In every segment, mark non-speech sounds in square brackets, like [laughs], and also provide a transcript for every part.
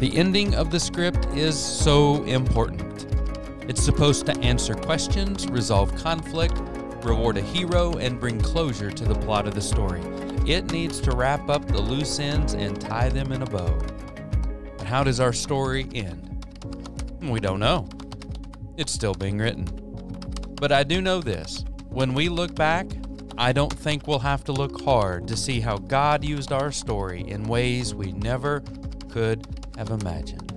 The ending of the script is so important. It's supposed to answer questions, resolve conflict, reward a hero, and bring closure to the plot of the story. It needs to wrap up the loose ends and tie them in a bow. But how does our story end? We don't know. It's still being written. But I do know this when we look back, I don't think we'll have to look hard to see how God used our story in ways we never could have imagined.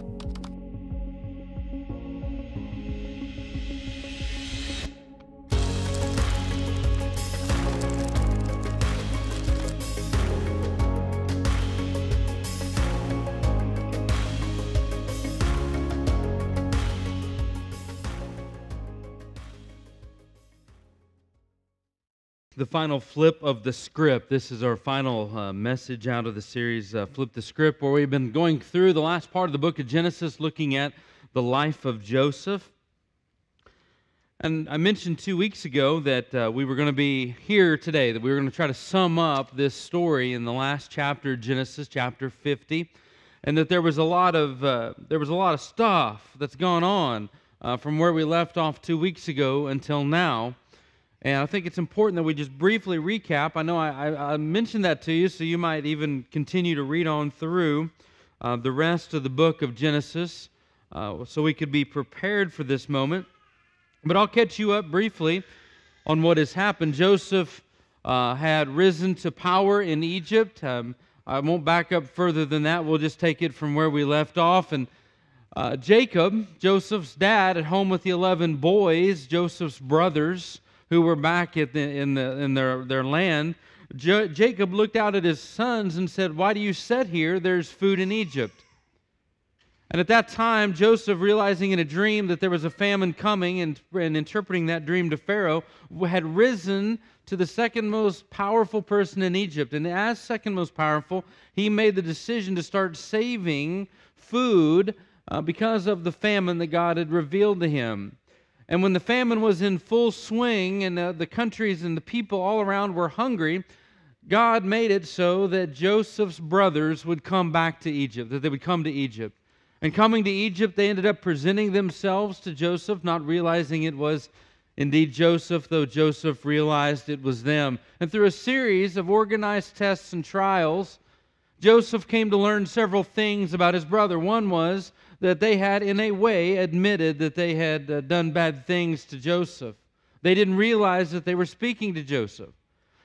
The final flip of the script. This is our final uh, message out of the series, uh, Flip the Script, where we've been going through the last part of the book of Genesis, looking at the life of Joseph. And I mentioned two weeks ago that uh, we were going to be here today, that we were going to try to sum up this story in the last chapter, Genesis chapter 50, and that there was a lot of uh, there was a lot of stuff that's gone on uh, from where we left off two weeks ago until now. And I think it's important that we just briefly recap. I know I, I, mentioned that to you, so you might even continue to read on through uh, the rest of the book of Genesis uh, so we could be prepared for this moment. But I'll catch you up briefly on what has happened. Joseph uh, had risen to power in Egypt. Um, I won't back up further than that. We'll just take it from where we left off. And uh, Jacob, Joseph's dad, at home with the 11 boys, Joseph's brothers, who were back the, in, the, in their, their land, Jacob looked out at his sons and said, Why do you sit here? There's food in Egypt. And at that time, Joseph, realizing in a dream that there was a famine coming and, and interpreting that dream to Pharaoh, had risen to the second most powerful person in Egypt. And as second most powerful, he made the decision to start saving food uh, because of the famine that God had revealed to him. And when the famine was in full swing and uh, the countries and the people all around were hungry, God made it so that Joseph's brothers would come back to Egypt, that they would come to Egypt. And coming to Egypt, they ended up presenting themselves to Joseph, not realizing it was indeed Joseph, though Joseph realized it was them. And through a series of organized tests and trials, Joseph came to learn several things about his brother. One was that they had, in a way, admitted that they had uh, done bad things to Joseph. They didn't realize that they were speaking to Joseph.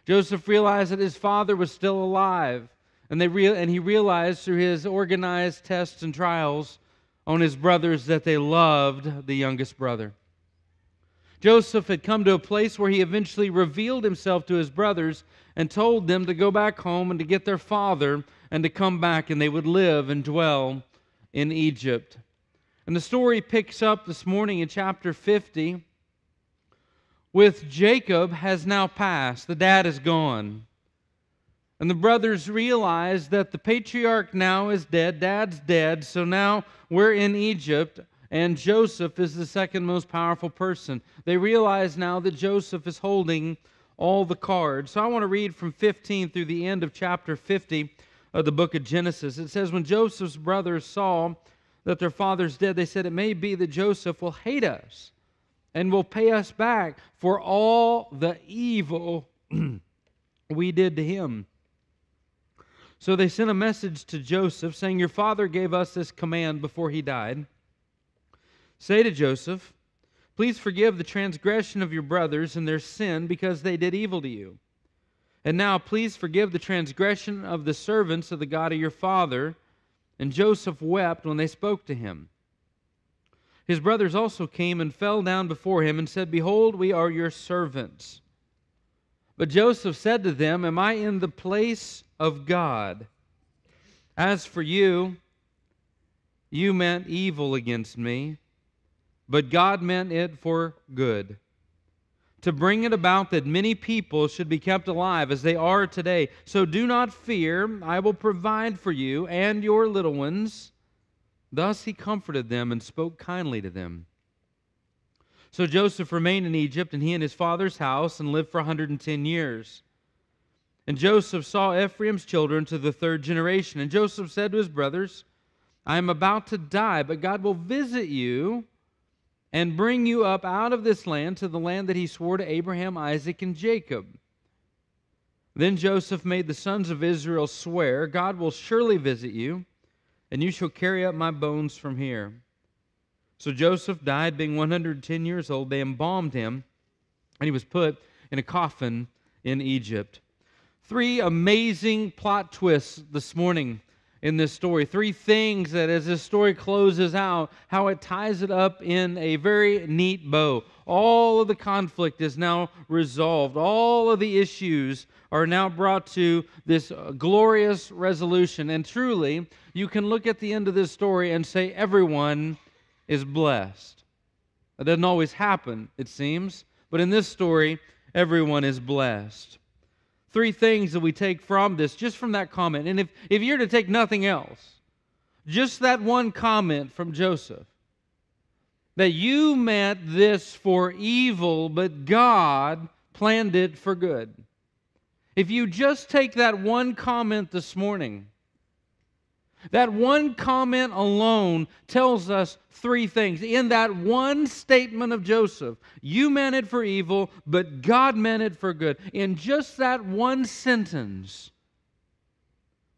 Joseph realized that his father was still alive, and, they and he realized through his organized tests and trials on his brothers that they loved the youngest brother. Joseph had come to a place where he eventually revealed himself to his brothers and told them to go back home and to get their father and to come back, and they would live and dwell in Egypt. And the story picks up this morning in chapter 50 with Jacob has now passed. The dad is gone. And the brothers realize that the patriarch now is dead, dad's dead, so now we're in Egypt, and Joseph is the second most powerful person. They realize now that Joseph is holding all the cards. So I want to read from 15 through the end of chapter 50 of the book of Genesis. It says, When Joseph's brothers saw that their father's dead, they said, It may be that Joseph will hate us and will pay us back for all the evil [clears throat] we did to him. So they sent a message to Joseph saying, Your father gave us this command before he died. Say to Joseph, Please forgive the transgression of your brothers and their sin because they did evil to you. And now please forgive the transgression of the servants of the God of your father. And Joseph wept when they spoke to him. His brothers also came and fell down before him and said, Behold, we are your servants. But Joseph said to them, Am I in the place of God? As for you, you meant evil against me, but God meant it for good to bring it about that many people should be kept alive as they are today. So do not fear, I will provide for you and your little ones. Thus he comforted them and spoke kindly to them. So Joseph remained in Egypt, and he and his father's house, and lived for a 110 years. And Joseph saw Ephraim's children to the third generation. And Joseph said to his brothers, I am about to die, but God will visit you and bring you up out of this land to the land that he swore to Abraham, Isaac, and Jacob. Then Joseph made the sons of Israel swear, God will surely visit you, and you shall carry up my bones from here. So Joseph died, being 110 years old. They embalmed him, and he was put in a coffin in Egypt. Three amazing plot twists this morning in this story. Three things that, as this story closes out, how it ties it up in a very neat bow. All of the conflict is now resolved, all of the issues are now brought to this uh, glorious resolution. And truly, you can look at the end of this story and say, everyone is blessed. That doesn't always happen, it seems, but in this story, everyone is blessed three things that we take from this, just from that comment. And if, if you're to take nothing else, just that one comment from Joseph that you meant this for evil, but God planned it for good. If you just take that one comment this morning, that one comment alone tells us three things. In that one statement of Joseph, you meant it for evil, but God meant it for good. In just that one sentence,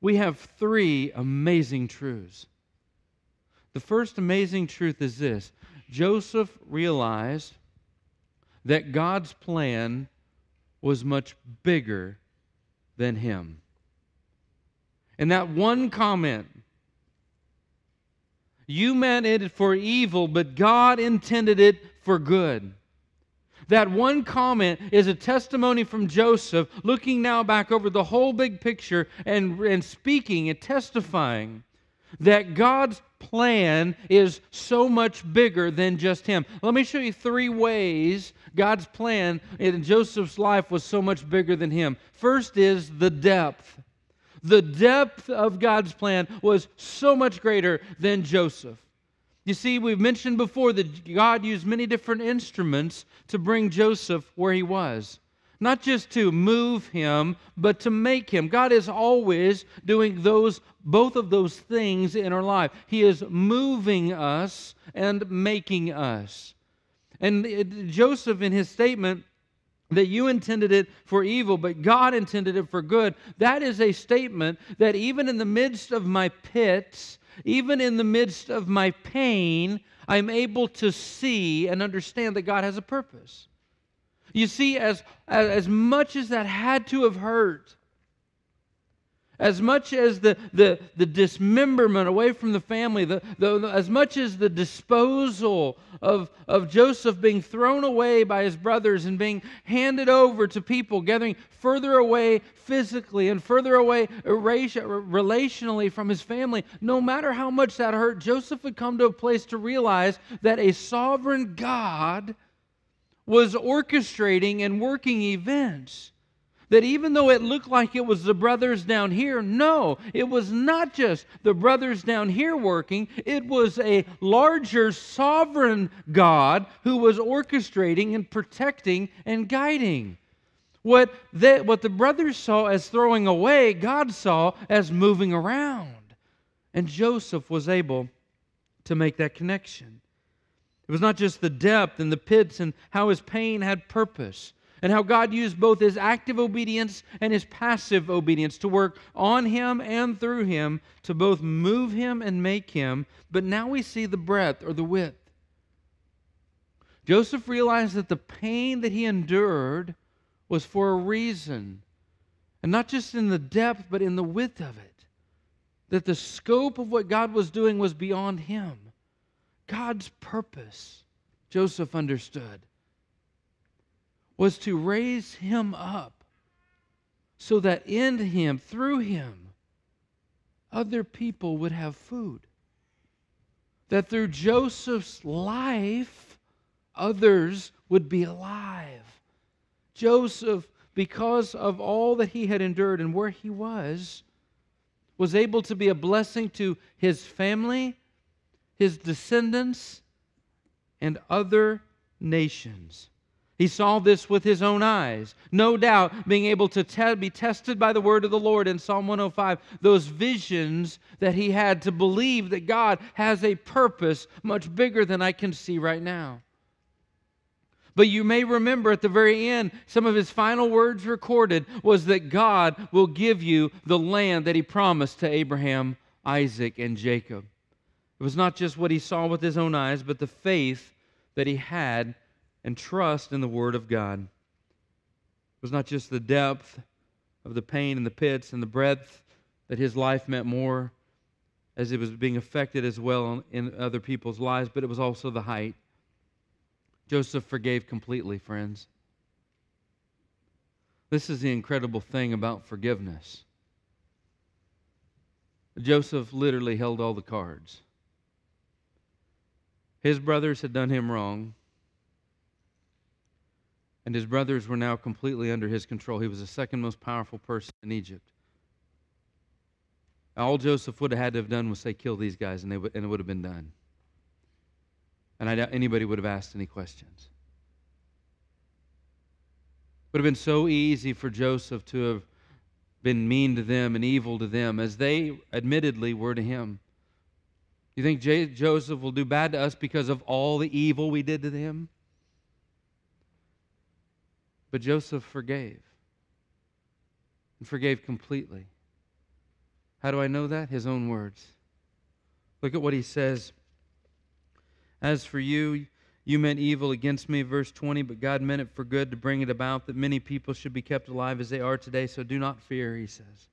we have three amazing truths. The first amazing truth is this Joseph realized that God's plan was much bigger than him. And that one comment, you meant it for evil, but God intended it for good. That one comment is a testimony from Joseph, looking now back over the whole big picture and, and speaking and testifying that God's plan is so much bigger than just him. Let me show you three ways God's plan in Joseph's life was so much bigger than him. First is the depth. The depth of God's plan was so much greater than Joseph. You see, we've mentioned before that God used many different instruments to bring Joseph where he was. Not just to move him, but to make him. God is always doing those both of those things in our life. He is moving us and making us. And Joseph in his statement that you intended it for evil, but God intended it for good. That is a statement that even in the midst of my pits, even in the midst of my pain, I'm able to see and understand that God has a purpose. You see, as, as much as that had to have hurt, as much as the, the, the dismemberment away from the family, the, the, as much as the disposal of, of Joseph being thrown away by his brothers and being handed over to people, gathering further away physically and further away relationally from his family, no matter how much that hurt, Joseph had come to a place to realize that a sovereign God was orchestrating and working events that even though it looked like it was the brothers down here, no, it was not just the brothers down here working. It was a larger sovereign God who was orchestrating and protecting and guiding. What, they, what the brothers saw as throwing away, God saw as moving around. And Joseph was able to make that connection. It was not just the depth and the pits and how his pain had purpose and how God used both his active obedience and his passive obedience to work on him and through him to both move him and make him. But now we see the breadth or the width. Joseph realized that the pain that he endured was for a reason, and not just in the depth, but in the width of it. That the scope of what God was doing was beyond him. God's purpose, Joseph understood was to raise him up so that in him, through him, other people would have food. That through Joseph's life, others would be alive. Joseph, because of all that he had endured and where he was, was able to be a blessing to his family, his descendants, and other nations. He saw this with his own eyes. No doubt, being able to te- be tested by the word of the Lord in Psalm 105, those visions that he had to believe that God has a purpose much bigger than I can see right now. But you may remember at the very end, some of his final words recorded was that God will give you the land that he promised to Abraham, Isaac, and Jacob. It was not just what he saw with his own eyes, but the faith that he had and trust in the Word of God. It was not just the depth of the pain and the pits and the breadth that his life meant more as it was being affected as well in other people's lives, but it was also the height. Joseph forgave completely, friends. This is the incredible thing about forgiveness. Joseph literally held all the cards. His brothers had done him wrong and his brothers were now completely under his control. He was the second most powerful person in Egypt. All Joseph would have had to have done was say, kill these guys, and, they would, and it would have been done. And I doubt anybody would have asked any questions. It would have been so easy for Joseph to have been mean to them and evil to them, as they admittedly were to him. You think J- Joseph will do bad to us because of all the evil we did to him? But Joseph forgave and forgave completely. How do I know that? His own words. Look at what he says. As for you, you meant evil against me, verse 20, but God meant it for good to bring it about that many people should be kept alive as they are today. So do not fear, he says.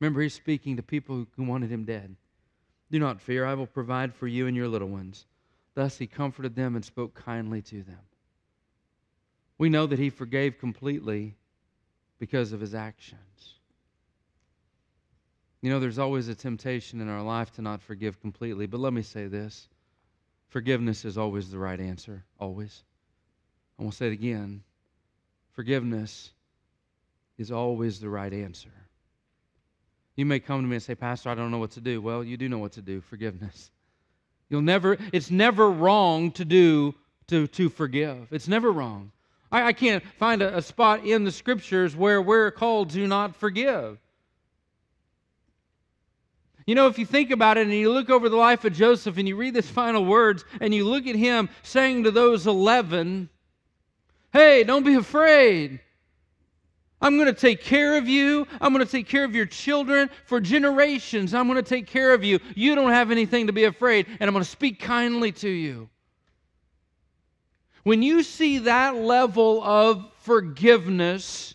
Remember, he's speaking to people who wanted him dead. Do not fear, I will provide for you and your little ones. Thus he comforted them and spoke kindly to them. We know that he forgave completely because of his actions. You know, there's always a temptation in our life to not forgive completely, but let me say this forgiveness is always the right answer, always. I will say it again forgiveness is always the right answer. You may come to me and say, Pastor, I don't know what to do. Well, you do know what to do forgiveness. You'll never, it's never wrong to do, to, to forgive. It's never wrong. I, I can't find a, a spot in the scriptures where we're called to not forgive. You know, if you think about it and you look over the life of Joseph and you read his final words and you look at him saying to those 11, Hey, don't be afraid. I'm going to take care of you. I'm going to take care of your children for generations. I'm going to take care of you. You don't have anything to be afraid, and I'm going to speak kindly to you. When you see that level of forgiveness,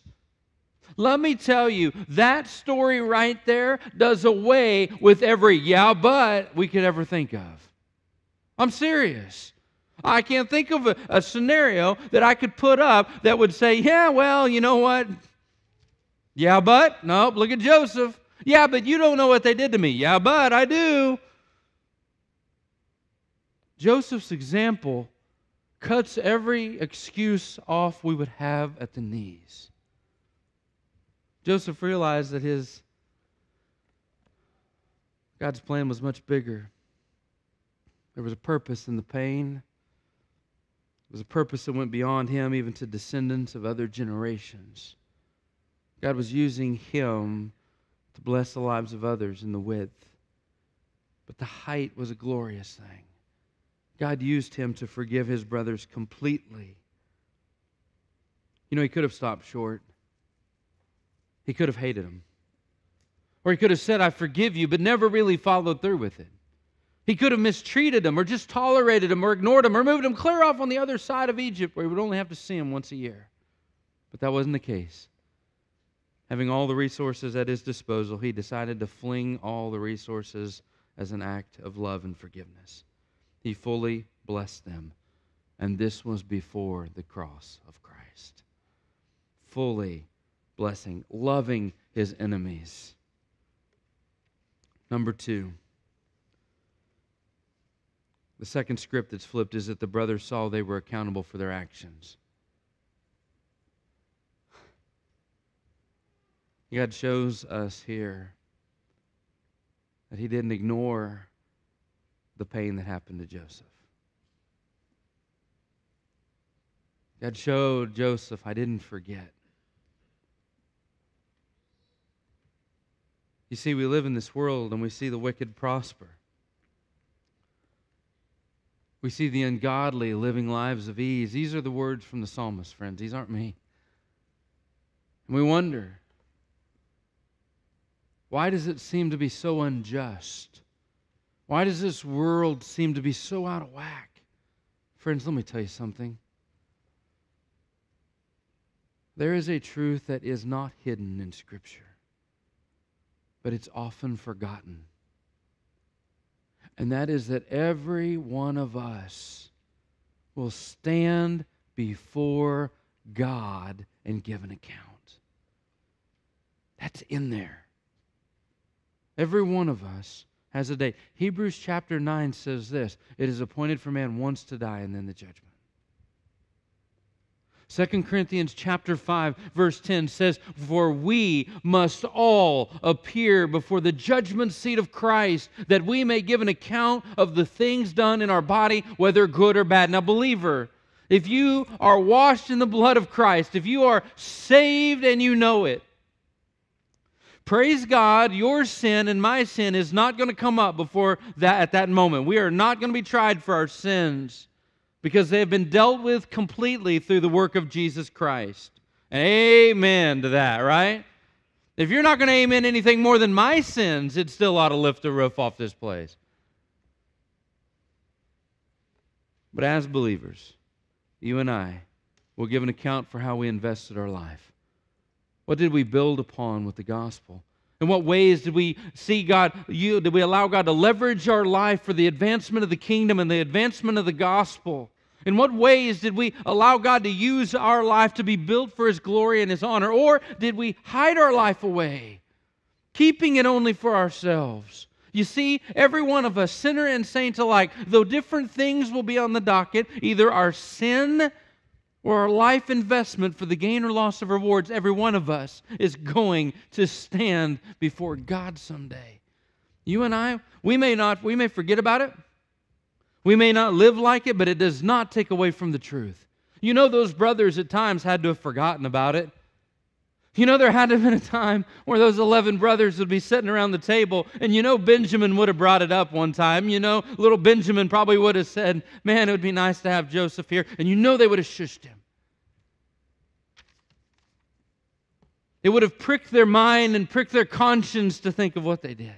let me tell you, that story right there does away with every yeah, but we could ever think of. I'm serious. I can't think of a, a, scenario that I could put up that would say, yeah, well, you know what? Yeah, but, nope, look at Joseph. Yeah, but you don't know what they did to me. Yeah, but I do. Joseph's example cuts every excuse off we would have at the knees. Joseph realized that his God's plan was much bigger. There was a purpose in the pain. There was a purpose that went beyond him, even to descendants of other generations. God was using him to bless the lives of others in the width. But the height was a glorious thing. God used him to forgive his brothers completely. You know, he could have stopped short. He could have hated them. Or he could have said, I forgive you, but never really followed through with it. He could have mistreated them or just tolerated them or ignored them or moved them clear off on the other side of Egypt where he would only have to see them once a year. But that wasn't the case. Having all the resources at his disposal, he decided to fling all the resources as an act of love and forgiveness he fully blessed them. And this was before the cross of Christ. Fully blessing, loving his enemies. Number two, the second script that's flipped is that the brothers saw they were accountable for their actions. God shows us here that he didn't ignore the pain that happened to Joseph. God showed Joseph, I didn't forget. You see, we live in this world and we see the wicked prosper. We see the ungodly living lives of ease. These are the words from the psalmist, friends. These aren't me. And we wonder why does it seem to be so unjust? Why does this world seem to be so out of whack? Friends, let me tell you something. There is a truth that is not hidden in Scripture, but it's often forgotten. And that is that every one of us will stand before God and give an account. That's in there. Every one of us has a day. Hebrews chapter 9 says this It is appointed for man once to die and then the judgment. 2 Corinthians chapter 5 verse 10 says for we must all appear before the judgment seat of Christ that we may give an account of the things done in our body whether good or bad. Now believer, if you are washed in the blood of Christ, if you are saved and you know it, Praise God, your sin and my sin is not going to come up before that at that moment. We are not going to be tried for our sins because they have been dealt with completely through the work of Jesus Christ. Amen to that, right? If you're not going to amen anything more than my sins, it still ought to lift the roof off this place. But as believers, you and I will give an account for how we invested our life. What did we build upon with the gospel? In what ways did we see God, you, did we allow God to leverage our life for the advancement of the kingdom and the advancement of the gospel? In what ways did we allow God to use our life to be built for His glory and His honor? Or did we hide our life away, keeping it only for ourselves? You see, every one of us, sinner and saint alike, though different things will be on the docket, either our sin or our life investment for the gain or loss of rewards, every one of us is going to stand before God someday. You and I, we may not, we may forget about it. We may not live like it, but it does not take away from the truth. You know, those brothers at times had to have forgotten about it. You know, there had to have been a time where those 11 brothers would be sitting around the table, and you know, Benjamin would have brought it up one time. You know, little Benjamin probably would have said, Man, it would be nice to have Joseph here. And you know, they would have shushed him. It would have pricked their mind and pricked their conscience to think of what they did.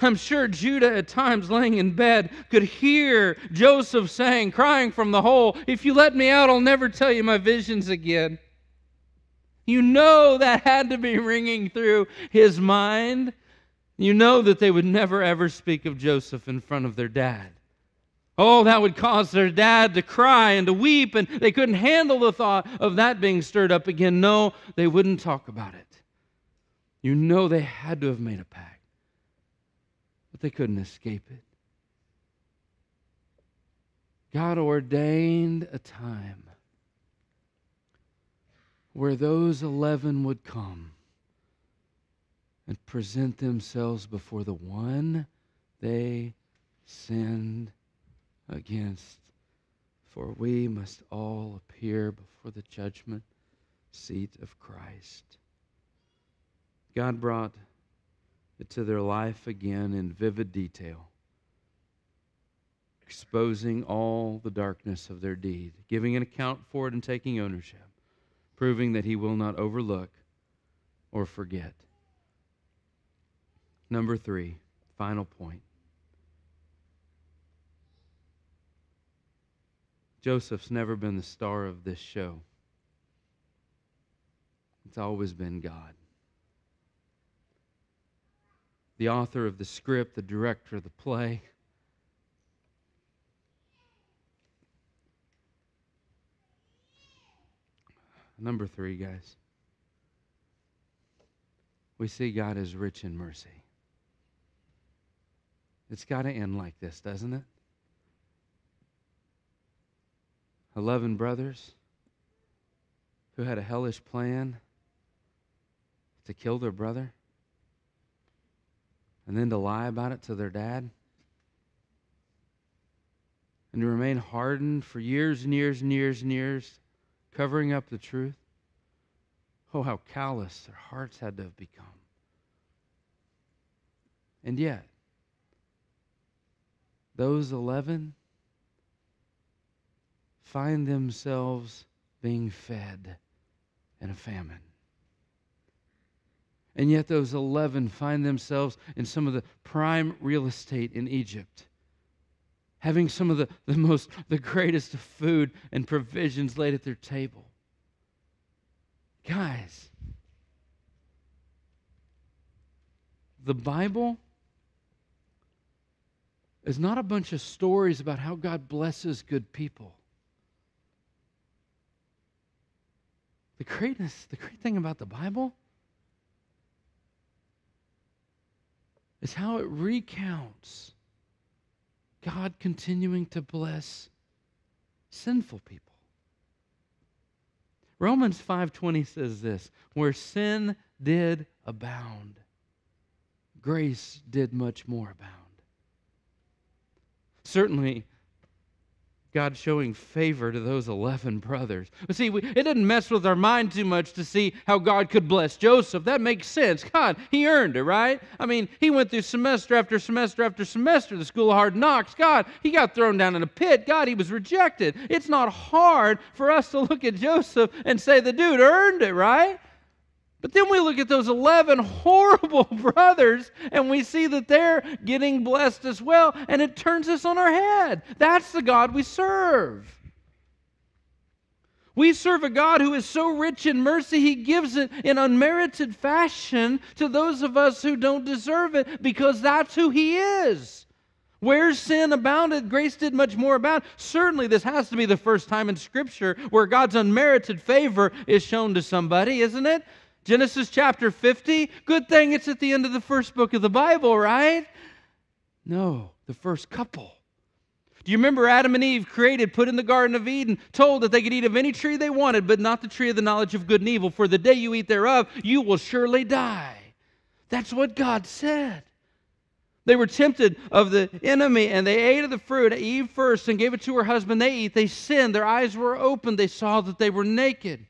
I'm sure Judah, at times laying in bed, could hear Joseph saying, crying from the hole, If you let me out, I'll never tell you my visions again. You know that had to be ringing through his mind. You know that they would never ever speak of Joseph in front of their dad. Oh, that would cause their dad to cry and to weep, and they couldn't handle the thought of that being stirred up again. No, they wouldn't talk about it. You know they had to have made a pact, but they couldn't escape it. God ordained a time where those 11 would come and present themselves before the one they sinned against. For we must all appear before the judgment seat of Christ. God brought it to their life again in vivid detail, exposing all the darkness of their deed, giving an account for it and taking ownership proving that he will not overlook or forget. Number three, final point. Joseph's never been the star of this show. It's always been God. The author of the script, the director of the play, Number three, guys. We see God is rich in mercy. It's got to end like this, doesn't it? Eleven brothers who had a hellish plan to kill their brother and then to lie about it to their dad. and to remain hardened for years and years and years and years, covering up the truth. Oh, how callous their hearts had to have become. And yet, those 11 find themselves being fed in a famine. And yet, those 11 find themselves in some of the prime real estate in Egypt, having some of the, the most, the greatest food and provisions laid at their table. Guys, the Bible is not a bunch of stories about how God blesses good people. The greatness, the great thing about the Bible is how it recounts God continuing to bless sinful people. Romans 5:20 says this, where sin did abound, grace did much more abound. Certainly, God showing favor to those 11 brothers. But see, we, it didn't mess with our mind too much to see how God could bless Joseph. That makes sense. God, he earned it, right? I mean, he went through semester after semester after semester, the school of hard knocks. God, he got thrown down in a pit. God, he was rejected. It's not hard for us to look at Joseph and say the dude earned it, right? But then we look at those 11 horrible [laughs] brothers and we see that they're getting blessed as well, and it turns us on our head. That's the God we serve. We serve a God who is so rich in mercy, He gives it in unmerited fashion to those of us who don't deserve it because that's who He is. Where sin abounded, grace did much more abound. Certainly, this has to be the first time in Scripture where God's unmerited favor is shown to somebody, isn't it? Genesis chapter 50, good thing it's at the end of the first book of the Bible, right? No, the first couple. Do you remember Adam and Eve created, put in the Garden of Eden, told that they could eat of any tree they wanted, but not the tree of the knowledge of good and evil? For the day you eat thereof, you will surely die. That's what God said. They were tempted of the enemy and they ate of the fruit. Eve first and gave it to her husband. They eat. They sinned. Their eyes were opened. They saw that they were naked.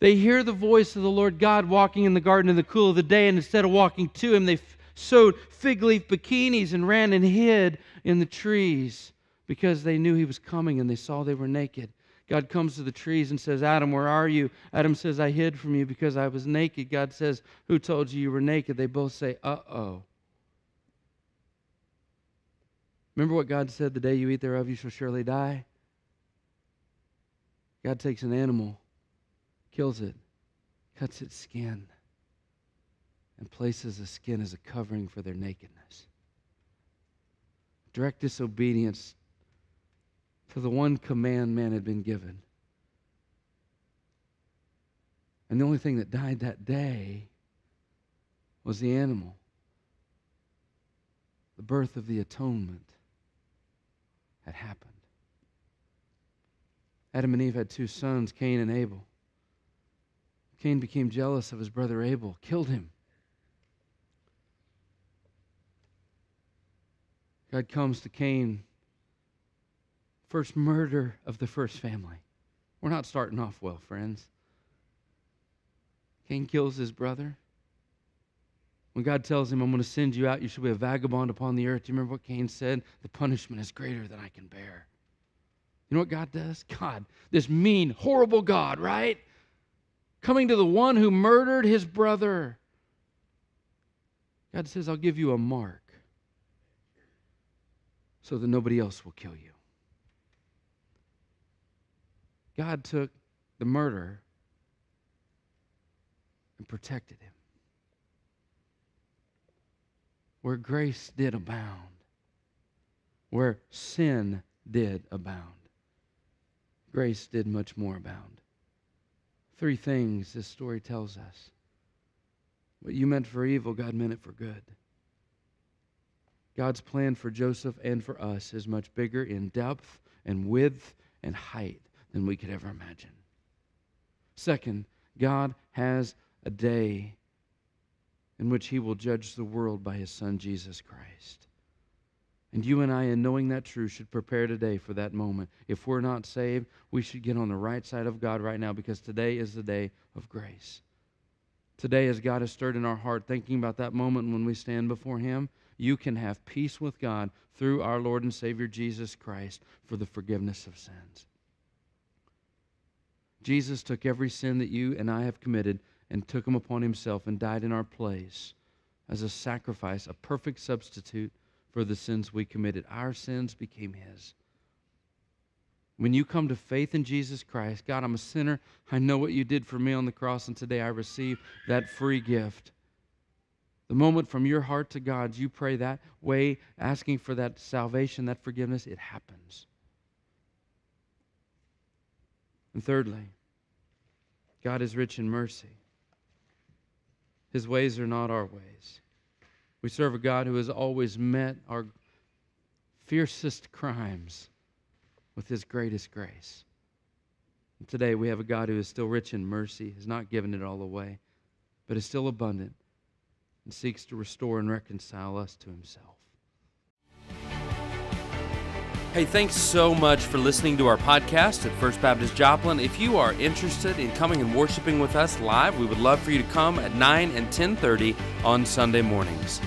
They hear the voice of the Lord God walking in the garden in the cool of the day, and instead of walking to him, they f- sewed fig leaf bikinis and ran and hid in the trees because they knew he was coming and they saw they were naked. God comes to the trees and says, Adam, where are you? Adam says, I hid from you because I was naked. God says, Who told you you were naked? They both say, Uh oh. Remember what God said, The day you eat thereof, you shall surely die? God takes an animal kills it, cuts its skin, and places the skin as a covering for their nakedness. Direct disobedience to the one command man had been given. And the only thing that died that day was the animal. The birth of the atonement had happened. Adam and Eve had two sons, Cain and Abel. Cain became jealous of his brother Abel, killed him. God comes to Cain, first murder of the first family. We're not starting off well, friends. Cain kills his brother. When God tells him, I'm going to send you out, you shall be a vagabond upon the earth. Do you remember what Cain said? The punishment is greater than I can bear. You know what God does? God, this mean, horrible God, right? Coming to the one who murdered his brother. God says, I'll give you a mark so that nobody else will kill you. God took the murder and protected him. Where grace did abound, where sin did abound, grace did much more abound. Three things this story tells us. What you meant for evil, God meant it for good. God's plan for Joseph and for us is much bigger in depth and width and height than we could ever imagine. Second, God has a day in which he will judge the world by his son Jesus Christ. And you and I, in knowing that truth, should prepare today for that moment. If we're not saved, we should get on the right side of God right now because today is the day of grace. Today, as God has stirred in our heart, thinking about that moment when we stand before Him, you can have peace with God through our Lord and Savior Jesus Christ for the forgiveness of sins. Jesus took every sin that you and I have committed and took them upon Himself and died in our place as a sacrifice, a perfect substitute for the sins we committed. Our sins became His. When you come to faith in Jesus Christ, God, I'm a sinner. I know what you did for me on the cross, and today I receive that free gift. The moment from your heart to God's, you pray that way, asking for that salvation, that forgiveness, it happens. And thirdly, God is rich in mercy. His ways are not our ways. We serve a God who has always met our fiercest crimes with his greatest grace. And today we have a God who is still rich in mercy, has not given it all away, but is still abundant and seeks to restore and reconcile us to himself. Hey, thanks so much for listening to our podcast at First Baptist Joplin. If you are interested in coming and worshiping with us live, we would love for you to come at 9 and 10:30 on Sunday mornings.